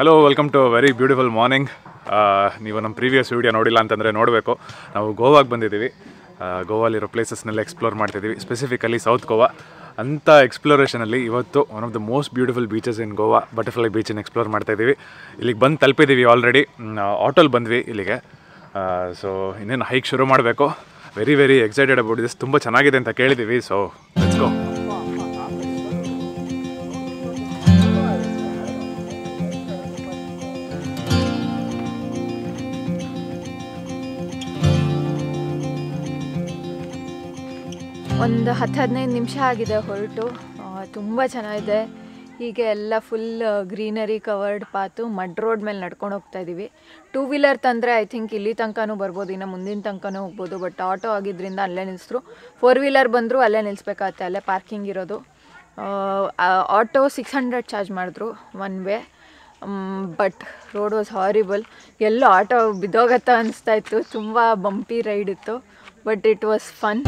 Hello welcome to very beautiful morning ನೀವು ನಮ್ಮ previous video ನೋಡಿಲ್ಲ ಅಂತಂದರೆ ನೋಡಬೇಕು. ನಾವು ಗೋವಾಗೆ ಬಂದಿದ್ದೀವಿ. ಗೋವಾಲಿರೋ ಪ್ಲೇಸಸ್ನೆಲ್ಲ ಎಕ್ಸ್ಪ್ಲೋರ್ ಮಾಡ್ತಿದ್ದೀವಿ. ಸ್ಪೆಸಿಫಿಕಲಿ ಸೌತ್ ಗೋವಾ ಅಂಥ ಎಕ್ಸ್ಪ್ಲೋರೇಷನಲ್ಲಿ ಇವತ್ತು one of the most beautiful beaches in Goa butterfly ಬೀಚನ್ನು explore ಮಾಡ್ತಾಯಿದ್ದೀವಿ ಇಲ್ಲಿಗೆ ಬಂದು ತಲುಪಿದ್ದೀವಿ ಆಲ್ರೆಡಿ ಆಟೋಲ್ಲಿ ಬಂದ್ವಿ ಇಲ್ಲಿಗೆ. ಸೊ ಇನ್ನೇನು ಹೈಕ್ ಶುರು ಮಾಡಬೇಕು. Very very excited about this ತುಂಬ ಚೆನ್ನಾಗಿದೆ ಅಂತ ಕೇಳಿದ್ದೀವಿ ಸೊ ಲೆಟ್ಸ್ ಗೋ ಒಂದು ಹತ್ತು ಹದಿನೈದು ನಿಮಿಷ ಆಗಿದೆ ಹೊರಟು. ತುಂಬ ಚೆನ್ನಾಗಿದೆ. ಹೀಗೆ ಎಲ್ಲ full greenery covered path mud road ಮೇಲೆ ನಡ್ಕೊಂಡು ಹೋಗ್ತಾ ಇದ್ದೀವಿ ಟೂ ವೀಲರ್ ತಂದರೆ ಐ ಥಿಂಕ್ ಇಲ್ಲಿ ತನಕನೂ ಬರ್ಬೋದು, ಇನ್ನು ಮುಂದಿನ ತನಕನೂ ಹೋಗ್ಬೋದು ಬಟ್ ಆಟೋ ಆಗಿದ್ದರಿಂದ ಅಲ್ಲೇ ನಿಲ್ಲಿಸಿದ್ರು ಫೋರ್ ವೀಲರ್ ಬಂದರೂ ಅಲ್ಲೇ ನಿಲ್ಲಿಸ್ಬೇಕಾಗತ್ತೆ ಅಲ್ಲೇ ಪಾರ್ಕಿಂಗ್ ಇರೋದು. ಆಟೋ ಸಿಕ್ಸ್ ಹಂಡ್ರೆಡ್ ಚಾರ್ಜ್ ಮಾಡಿದ್ರು one way but road was horrible yellow auto ಬಿದ್ದೋಗತ್ತ ಅನಿಸ್ತಾ ಇತ್ತು, ತುಂಬ ಬಂಪಿ ರೈಡ್ ಇತ್ತು but it was fun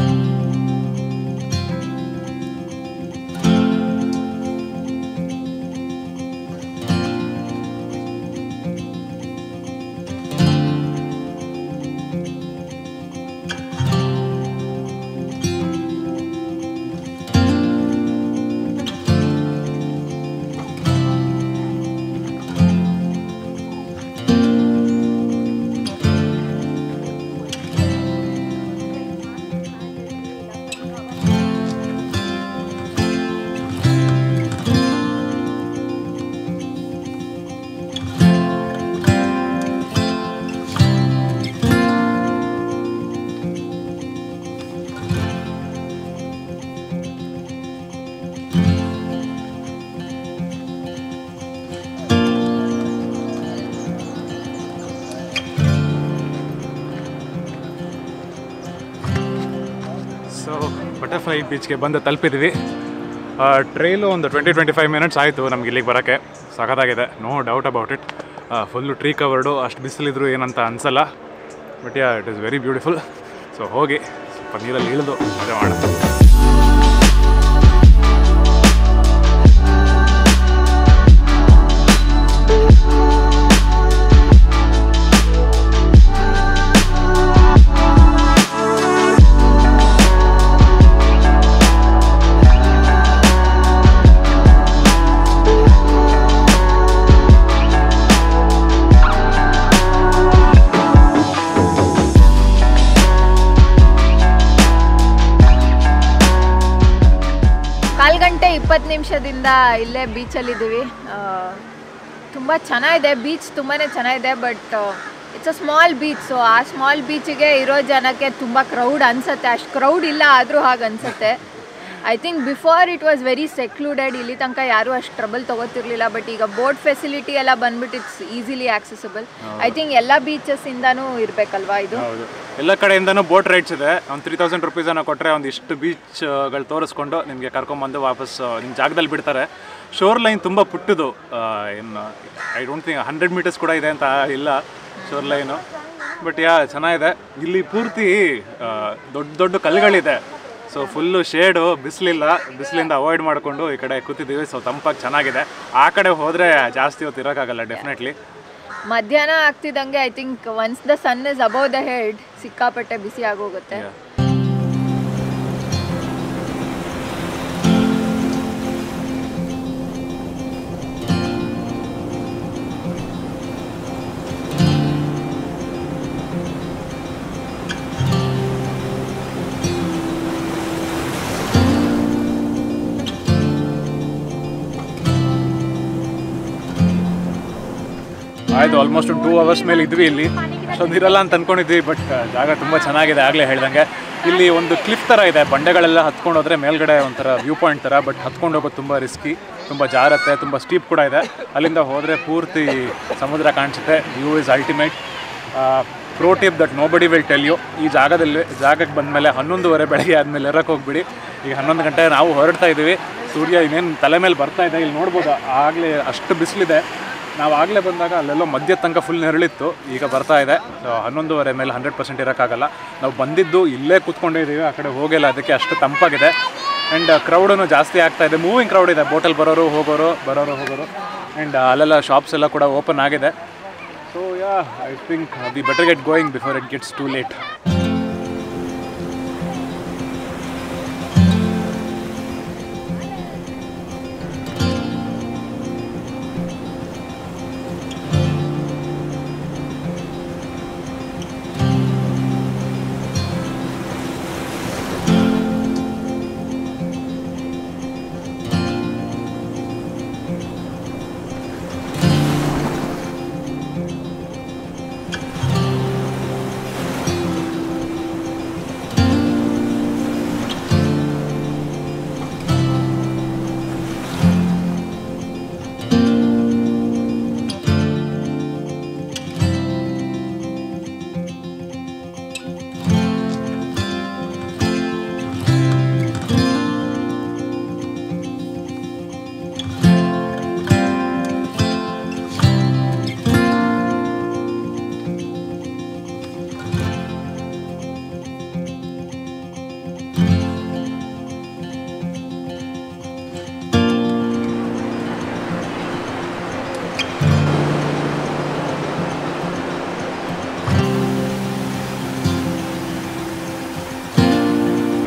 so butterfly ಬೀಚ್ಗೆ ಬಂದು ತಲುಪಿದ್ವಿ. ಟ್ರೈಲು ಒಂದು ಟ್ವೆಂಟಿ ಟ್ವೆಂಟಿ ಫೈವ್ ಮಿನಿಟ್ಸ್ ಆಯಿತು ನಮ್ಗೆ ಇಲ್ಲಿಗೆ ಬರೋಕ್ಕೆ. ಸಖತ್ತಾಗಿದೆ. No doubt about it full tree covered ಅಷ್ಟು ಬಿಸಿಲಿದ್ರು ಏನಂತ ಅನಿಸಲ್ಲ. But yeah it is very beautiful so ಹೋಗಿ ಸ್ವಲ್ಪ ನೀರಲ್ಲಿ ಇಳಿದು ಮಜಾ ನಿಮಿಷದಿಂದ ಇಲ್ಲೇ ಬೀಚಲ್ಲಿದ್ದೀವಿ. ತುಂಬ ಚೆನ್ನಾಗಿದೆ. ಬೀಚ್ ತುಂಬಾ ಚೆನ್ನಾಗಿದೆ, but it's a small beach so ಆ ಸ್ಮಾಲ್ ಬೀಚಿಗೆ ಇರೋ ಜನಕ್ಕೆ ತುಂಬ ಕ್ರೌಡ್ ಅನ್ಸುತ್ತೆ. ಅಷ್ಟು ಕ್ರೌಡ್ ಇಲ್ಲ ಆದರೂ ಹಾಗೆ ಅನ್ಸುತ್ತೆ I think before it was very secluded ಇಲ್ಲಿ ತನಕ ಯಾರೂ ಅಷ್ಟು ಟ್ರಬಲ್ ತೊಗೋತಿರ್ಲಿಲ್ಲ ಬಟ್ ಈಗ ಬೋಟ್ ಫೆಸಿಲಿಟಿ ಎಲ್ಲ ಬಂದ್ಬಿಟ್ಟು it's easily accessible I think ಎಲ್ಲ ಬೀಚಸ್ಸಿಂದನೂ ಇರಬೇಕಲ್ವಾ ಇದು? ಎಲ್ಲ ಕಡೆಯಿಂದನೂ ಬೋಟ್ ರೈಡ್ಸ್ ಇದೆ. ಒಂದು ತ್ರೀ ತೌಸಂಡ್ ರುಪೀಸನ್ನು ಕೊಟ್ಟರೆ ಒಂದಿಷ್ಟು ಬೀಚ್ಗಳು ತೋರಿಸ್ಕೊಂಡು ನಿಮಗೆ ಕರ್ಕೊಂಬಂದು ವಾಪಸ್ ನಿಮ್ಮ ಜಾಗದಲ್ಲಿ ಬಿಡ್ತಾರೆ. ಶೋರ್ ಲೈನ್ ತುಂಬ ಪುಟ್ಟದು. ಏನು I don't think hundred metres ಕೂಡ ಇದೆ ಅಂತ ಇಲ್ಲ ಶೋರ್ ಲೈನು ಬಟ್ ಯಾ ಚೆನ್ನಾಗಿದೆ. ಇಲ್ಲಿ ಪೂರ್ತಿ ದೊಡ್ಡ ದೊಡ್ಡ ಕಲ್ಲುಗಳಿದೆ. ಸೊ ಫುಲ್ಲು ಶೇಡು ಬಿಸಿಲಿಲ್ಲ. ಬಿಸಿಲಿಂದ ಅವಾಯ್ಡ್ ಮಾಡಿಕೊಂಡು ಈ ಕಡೆ ಕೂತಿದ್ದೀವಿ. ಸೊ ತಂಪಾಗಿ ಚೆನ್ನಾಗಿದೆ. ಆ ಕಡೆ ಹೋದರೆ ಜಾಸ್ತಿ ಹೊತ್ತು ಇರೋಕ್ಕಾಗಲ್ಲ ಡೆಫಿನೆಟ್ಲಿ ಮಧ್ಯಾಹ್ನ ಆಗ್ತಿದ್ದಂಗೆ I think once the sun is above the head ಸಿಕ್ಕಾಪಟ್ಟೆ ಬಿಸಿ ಆಗೋಗುತ್ತೆ. ಆಯ್ತು ಆಲ್ಮೋಸ್ಟ್ ಟೂ ಅವರ್ಸ್ ಮೇಲೆ ಇದ್ವಿ ಇಲ್ಲಿ. ಅಷ್ಟೊಂದು ಇರಲ್ಲ ಅಂತ ಅನ್ಕೊಂಡಿದ್ವಿ ಬಟ್ ಜಾಗ ತುಂಬ ಚೆನ್ನಾಗಿದೆ ಆಗಲೇ ಹೇಳ್ದಂಗೆ. ಇಲ್ಲಿ ಒಂದು ಕ್ಲಿಫ್ ಥರ ಇದೆ, ಬಂಡೆಗಳೆಲ್ಲ ಹತ್ಕೊಂಡು ಹೋದ್ರೆ ಮೇಲ್ಗಡೆ ಒಂಥರ ವ್ಯೂ ಪಾಯಿಂಟ್ ಥರ ಬಟ್ ಹತ್ಕೊಂಡು ಹೋಗೋದು ತುಂಬ ರಿಸ್ಕಿ ತುಂಬ ಜಾರತ್ತೆ, ತುಂಬ ಸ್ಟೀಪ್ ಕೂಡ ಇದೆ. ಅಲ್ಲಿಂದ ಹೋದರೆ ಪೂರ್ತಿ ಸಮುದ್ರ ಕಾಣಿಸುತ್ತೆ view is ultimate pro tip that nobody will tell you ಈ ಜಾಗದಲ್ಲಿ, ಜಾಗಕ್ಕೆ ಬಂದಮೇಲೆ ಹನ್ನೊಂದುವರೆ ಬೆಳಗ್ಗೆ ಆದಮೇಲೆ ಎರಕ್ಕೆ ಹೋಗ್ಬಿಡಿ. ಈಗ ಹನ್ನೊಂದು ಗಂಟೆ ನಾವು ಹೊರಡ್ತಾ ಇದ್ದೀವಿ. ಸೂರ್ಯ ಇನ್ನೇನು ತಲೆ ಮೇಲೆ ಬರ್ತಾ ಇದೆ, ಇಲ್ಲಿ ನೋಡ್ಬೋದು? ಆಗಲೇ ಅಷ್ಟು ಬಿಸಿಲಿದೆ. ನಾವು ಆಗಲೇ ಬಂದಾಗ ಅಲ್ಲೆಲ್ಲೋ ಮಧ್ಯ ತನಕ ಫುಲ್ ನೆರಳಿತ್ತು. ಈಗ ಬರ್ತಾ ಇದೆ. ಸೊ ಹನ್ನೊಂದುವರೆ ಮೇಲೆ ಹಂಡ್ರೆಡ್ ಪರ್ಸೆಂಟ್ ಇರೋಕ್ಕಾಗಲ್ಲ. ನಾವು ಬಂದಿದ್ದು ಇಲ್ಲೇ ಕೂತ್ಕೊಂಡಿದ್ದೀವಿ ಆ ಕಡೆ ಹೋಗಿಲ್ಲ ಅದಕ್ಕೆ ಅಷ್ಟು ತಂಪಾಗಿದೆ. ಆ್ಯಂಡ್ ಕ್ರೌಡೂ ಜಾಸ್ತಿ ಆಗ್ತಾ ಇದೆ. ಮೂವಿಂಗ್ ಕ್ರೌಡ್ ಇದೆ. ಬೋಟಲ್ ಬರೋರು, ಹೋಗೋರು ಬರೋರು, ಹೋಗೋರು. ಆ್ಯಂಡ್ ಅಲ್ಲೆಲ್ಲ ಶಾಪ್ಸ್ ಎಲ್ಲ ಕೂಡ ಓಪನ್ ಆಗಿದೆ. So yeah I think the better get going before it gets too late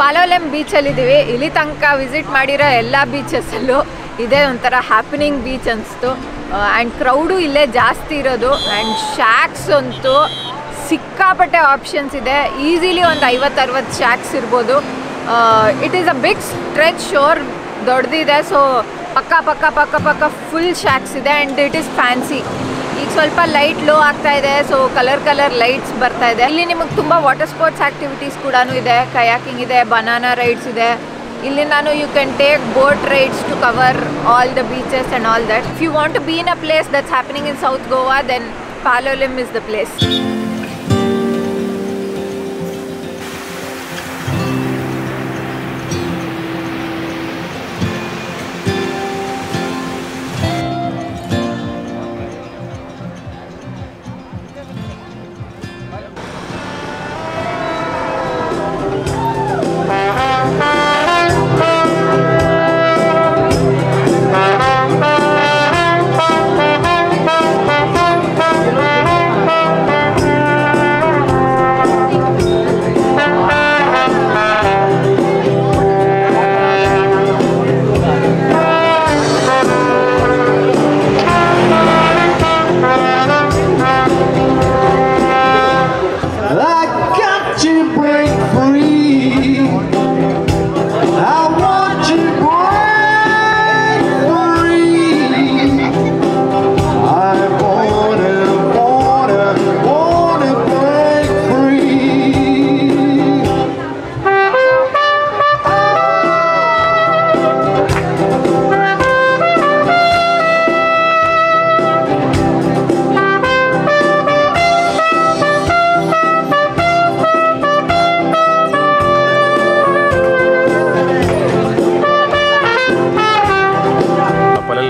Palolem ಬೀಚಲ್ಲಿದ್ದೀವಿ ಇಲ್ಲಿ ತನಕ ವಿಸಿಟ್ ಮಾಡಿರೋ ಎಲ್ಲ ಬೀಚಸ್ಸಲ್ಲೂ ಇದೇ ಒಂಥರ ಹ್ಯಾಪನಿಂಗ್ ಬೀಚ್ ಅನಿಸ್ತು. ಆ್ಯಂಡ್ ಕ್ರೌಡು ಇಲ್ಲೇ ಜಾಸ್ತಿ ಇರೋದು. ಆ್ಯಂಡ್ ಶ್ಯಾಕ್ಸ್ ಅಂತೂ ಸಿಕ್ಕಾಪಟ್ಟೆ ಆಪ್ಷನ್ಸ್ ಇದೆ. ಈಸಿಲಿ ಒಂದು ಐವತ್ತರವತ್ತು ಶ್ಯಾಕ್ಸ್ ಇರ್ಬೋದು. It is a big stretch shore ದೊಡ್ಡದಿದೆ ಸೊ ಪಕ್ಕ ಪಕ್ಕ ಪಕ್ಕ ಪಕ್ಕ ಫುಲ್ ಶಾಕ್ಸ್ ಇದೆ. ಆ್ಯಂಡ್ ಇಟ್ ಈಸ್ ಫ್ಯಾನ್ಸಿ ಸ್ವಲ್ಪ ಲೈಟ್ ಲೋ ಆಗ್ತಾ ಇದೆ. ಸೊ ಕಲರ್ ಕಲರ್ ಲೈಟ್ಸ್ ಬರ್ತಾ ಇದೆ. ಇಲ್ಲಿ ನಿಮಗೆ ತುಂಬ ವಾಟರ್ ಸ್ಪೋರ್ಟ್ಸ್ ಆಕ್ಟಿವಿಟೀಸ್ ಕೂಡ ಇದೆ. ಕಯಾಕಿಂಗ್ ಇದೆ ಬನಾನಾ ರೈಡ್ಸ್ ಇದೆ. ಇಲ್ಲಿ ನಾನು you can take boat rides to cover all the beaches and all that if you want to be in a place that's happening in south Goa then Palolem is the place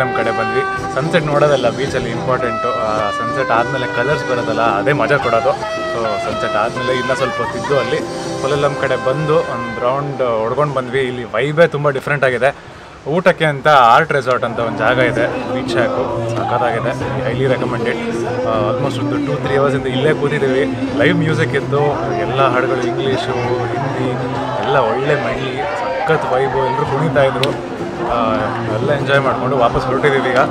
Palolem ಕಡೆ ಬಂದ್ವಿ. Sunset ನೋಡೋದಲ್ಲ ಬೀಚಲ್ಲಿ important sunset ಆದಮೇಲೆ colours ಬರೋದಲ್ಲ ಅದೇ ಮಜಾ ಕೊಡೋದು. So sunset ಆದಮೇಲೆ ಇನ್ನೂ ಸ್ವಲ್ಪ ಹೊತ್ತಿದ್ದು ಅಲ್ಲಿ ಪೊಲೆಲ್ಲಂ ಕಡೆ ಬಂದು ಒಂದು ರೌಂಡ್ ಹೊಡ್ಕೊಂಡು ಬಂದ್ವಿ. ಇಲ್ಲಿ ವೈಬೇ ತುಂಬ ಡಿಫ್ರೆಂಟ್ ಆಗಿದೆ. ಊಟಕ್ಕೆ ಅಂತ ಆರ್ಟ್ ರೆಸಾರ್ಟ್ ಅಂತ ಒಂದು ಜಾಗ ಇದೆ. ಬೀಚ್ ಹ್ಯಾಕು ಸಖತ್ತಾಗಿದೆ ಹೈಲಿ ರೆಕಮೆಂಡೆಡ್ ಆಲ್ಮೋಸ್ಟ್ ಒಂದು ಟೂ ತ್ರೀ ಅವರ್ಸಿಂದ ಇಲ್ಲೇ ಕೂತಿದ್ದೀವಿ. ಲೈವ್ ಮ್ಯೂಸಿಕ್ ಇದ್ದು, ಎಲ್ಲ ಹಾಡುಗಳು ಇಂಗ್ಲೀಷು ಹಿಂದಿ ಎಲ್ಲ ಒಳ್ಳೆ ಮೈಲಿ ಸಖತ್ ವೈಬು ಎಲ್ಲರೂ ಕುಣಿತಾ ಇದ್ರು. ಎಲ್ಲ ಎಂಜಾಯ್ ಮಾಡಿಕೊಂಡು ವಾಪಸ್ ಹೊರಟಿದ್ದೀವಿ ಈಗ.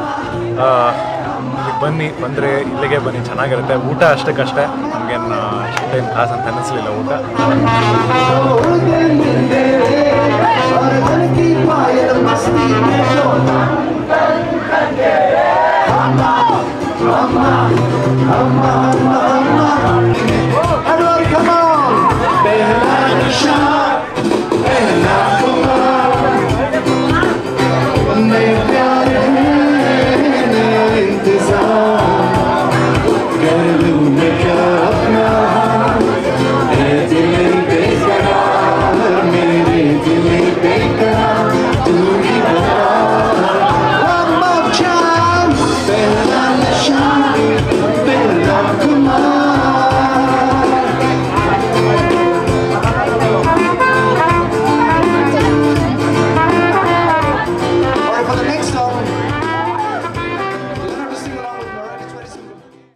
ಬನ್ನಿ, ಬಂದರೆ ಇಲ್ಲಿಗೆ ಬನ್ನಿ, ಚೆನ್ನಾಗಿರುತ್ತೆ. ಊಟ ಅಷ್ಟಕ್ಕಷ್ಟೇ. ನಮಗೇನು ಅಷ್ಟೇನು ಖಾಸ್ ಅಂತ ಅನ್ನಿಸ್ಲಿಲ್ಲ ಊಟ.